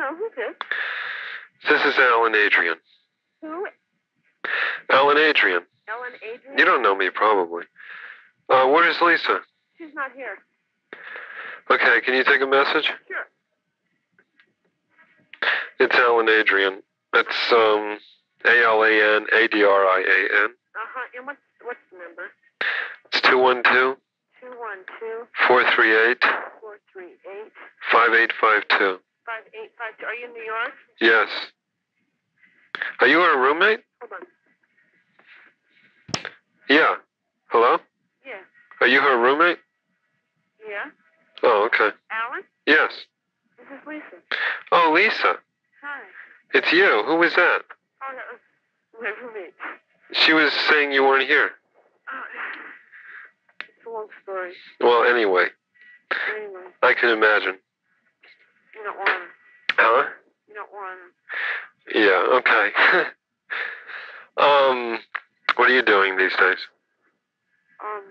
No, who's this? This is Alan Adrian. Who? Alan Adrian. Alan Adrian? You don't know me, probably. Uh, where is Lisa? She's not here. Okay, can you take a message? Sure. It's Alan Adrian. It's um A L A N A D R I A N. Uh-huh. And what's, what's the number? It's two one two 212 four three eight 438 five eight five two. 5852. Are you in New York? Yes. Are you her roommate? Hold on. Yeah. Hello? Yeah. Are you her roommate? Yeah. Oh, okay. Alan? Yes. This is Lisa. Oh, Lisa. Hi. It's you. Who was that? Oh, that was my roommate. She was saying you weren't here. Oh, it's a long story. Well, anyway, Anyway, I can imagine. you don't want to. Huh? Want to. Yeah, okay. um, what are you doing these days? Um,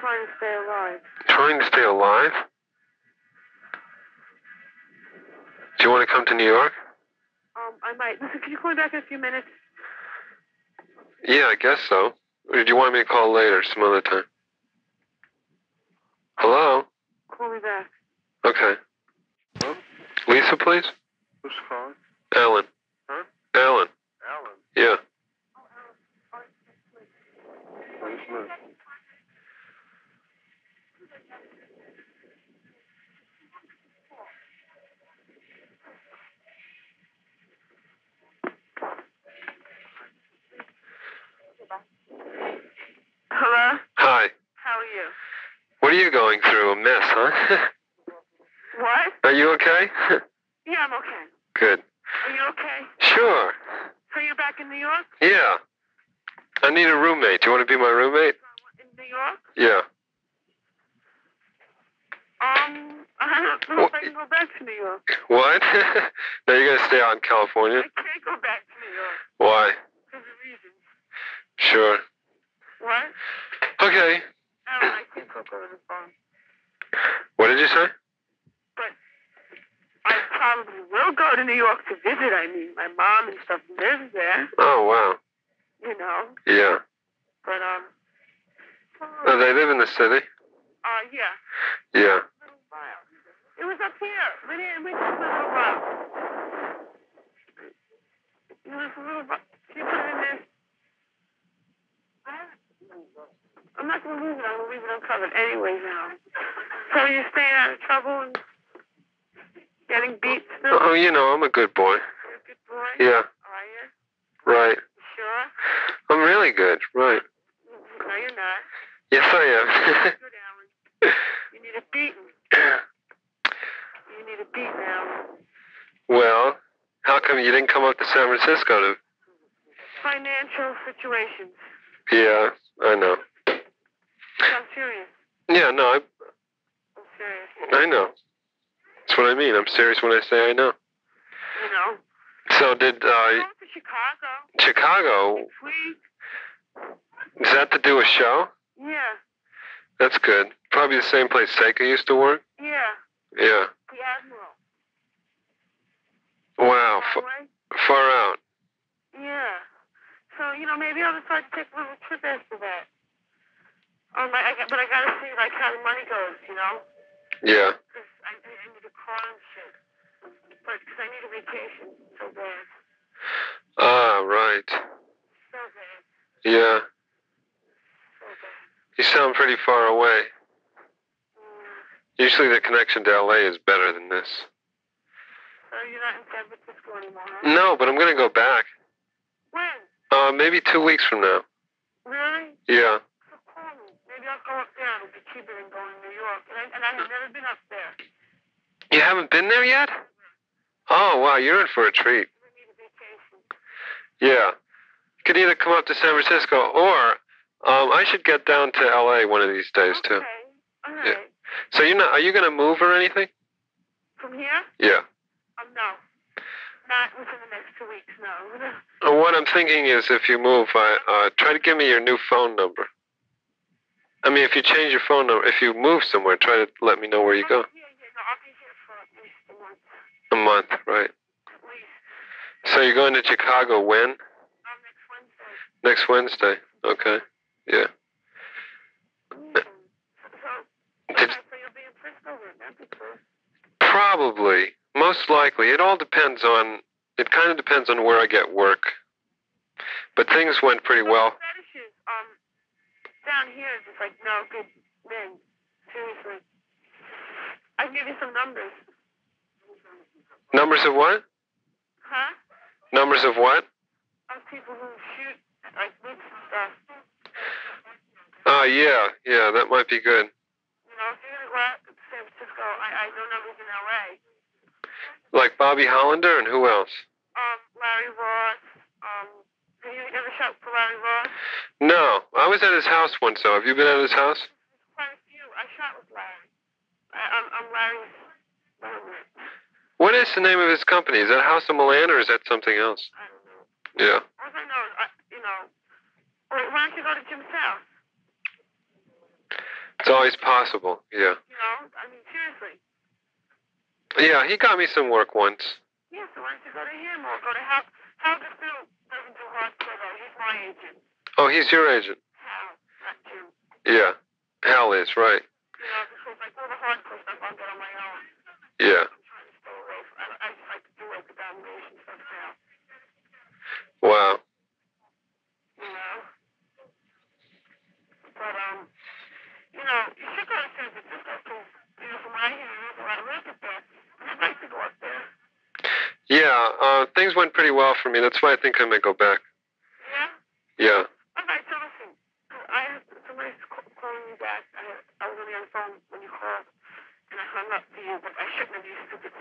trying to stay alive. Trying to stay alive? Do you want to come to New York? Um, I might. Listen, can you call me back in a few minutes? Yeah, I guess so. Or do you want me to call later, some other time? Hello? Call me back. Okay. Lisa, please? Who's calling? Alan. Huh? Alan. Alan. Yeah. Hello? Hi. How are you? What are you going through? A mess, huh? What? are you okay? Yeah, I'm okay. Good. Are you okay? Sure. So you're back in New York? Yeah. I need a roommate. Do you want to be my roommate? In New York? Yeah. Um, I don't know if I can go back to New York. What? no, you're gonna stay out in California. I can't go back to New York Why? because of reasons. Sure. What? Okay. Alan, I can't talk over the phone. What did you say? I probably will go to New York to visit. I mean, my mom and stuff lives there, Oh wow. you know. Yeah. But um, Oh, they live in the city? uh, yeah, Yeah. It was up here. We didn't. We just a little while. It was a little. Can put it in there? I'm not gonna move it. I'm gonna leave it uncovered anyway now. So you're staying out of trouble and getting beat still? Oh, you know, I'm a good boy. You're a good boy. Yeah. Are you? Right. Sure. I'm really good. Right. No, you're not. Yes, I Good, Alan. You need a beating. You need a beating, Alan. well, how come you didn't come up to San Francisco to? Financial situations. Yeah, I know. I'm serious. Yeah, no, I, I'm serious. I know. That's what I mean. I'm serious when I say I know. You know. So did uh, Chicago Chicago? Is that to do a show? Yeah. That's good. Probably the same place Seka used to work. Yeah. Yeah. The Admiral. Wow, That f- far out. Yeah. So, you know, maybe I'll decide to take a little trip after that. Um, I, I, but I gotta see, like, how the money goes, you know? Yeah. I, I need a car and shit. Because I need a vacation so bad. Ah, right. So bad. Yeah. So bad. You sound pretty far away. Mm. Usually the connection to LA is better than this. So you're not in San Francisco anymore? No, but I'm gonna go back. When? Uh, maybe two weeks from now. Really? Yeah. So call me. Maybe I'll go up there. It'll be cheaper than going to New York. And I, and I have never been up there. You haven't been there yet? Oh, wow, you're in for a treat. I need a vacation. Yeah. You could either come up to San Francisco or um, I should get down to LA one of these days too. Okay. All right. So you're not? Are you gonna move or anything? From here? Yeah. Um, no. Not within the next two weeks, no. Uh, What I'm thinking is, if you move, uh, uh, try to give me your new phone number. I mean, if you change your phone number, if you move somewhere, try to let me know where you go. Yeah, yeah, no, I'll be here for at least a month. Right. So you're going to Chicago when? Um, next Wednesday. Next Wednesday. Okay. Yeah. Mm. So, so, Did- so you'll be in Frisco then. That'd be cool. Probably. Most likely. It all depends on. It kind of depends on where I get work. But things went pretty But well. fetishes, um, down here, it's just like, no, good men. Seriously. I can give you some numbers. Numbers of what? Huh? Numbers of what? Of people who shoot, like, and stuff. Oh yeah, yeah. That might be good. You know, if you're gonna go out to San Francisco, I, I know numbers in LA. Like Bobby Hollander and who else? Um, Larry Ross. Um, have you ever shot for Larry Ross? No, I was at his house once. though. have you been at his house? Quite a few. I shot with Larry. I, I'm, I'm Larry's. What is the name of his company? Is that House of Milan or is that something else? I don't know. Yeah. All I know is, I, you know, or why don't you go to Jim's house? It's always possible. Yeah. You know, I mean, seriously. Yeah, he got me some work once. Yeah, so why don't you go to him or go to Hal? Hal DeFille doesn't do hardcore though. He's my agent. Oh, he's your agent. Hal, not Jim. Yeah. Hal is, right. You know, because like all the hardcore stuff I'll get on my own. Yeah. I'm trying to stay away from. I, I just like to do like the domination stuff now. Wow. You know. But um, you know, you should go to San Francisco because you know from what I hear, there's a lot of work up there. And I'd like to go up there. Yeah, uh, things went pretty well for me. That's why I think I may go back. Yeah. Yeah. All right, so listen, I somebody's calling me back. I, I was only on the phone when you called, and I hung up to you, but I shouldn't have. You stupid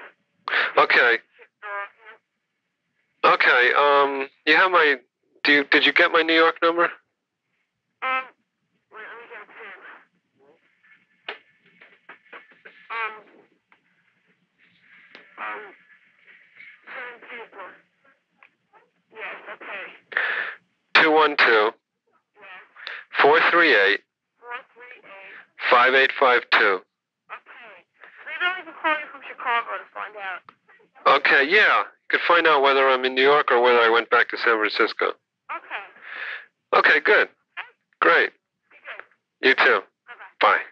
Okay. shit dog. You know? Okay. Um, you have my. Do you? Did you get my New York number? 582 438 5852. Okay, yeah. You could find out whether I'm in New York or whether I went back to San Francisco. Okay. Okay, good. Great. You too. Bye-bye. Bye.